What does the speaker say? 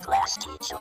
Class teacher.